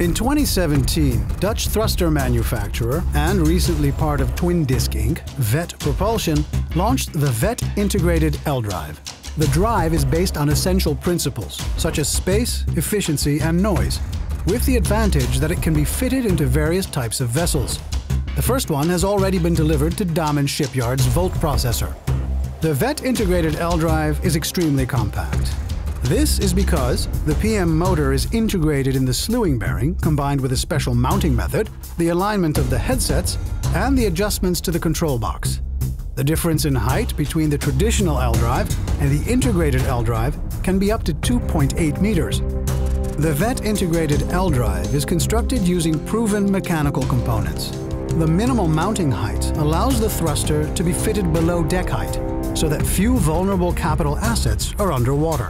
In 2017, Dutch thruster manufacturer and recently part of Twin Disc Inc., Veth Propulsion, launched the Veth Integrated L-Drive. The drive is based on essential principles such as space, efficiency, and noise, with the advantage that it can be fitted into various types of vessels. The first one has already been delivered to Damen Shipyard's Volt processor. The Veth Integrated L-Drive is extremely compact. This is because the PM motor is integrated in the slewing bearing combined with a special mounting method, the alignment of the headsets, and the adjustments to the control box. The difference in height between the traditional L-Drive and the integrated L-Drive can be up to 2.8 meters. The Veth integrated L-Drive is constructed using proven mechanical components. The minimal mounting height allows the thruster to be fitted below deck height so that few vulnerable capital assets are underwater.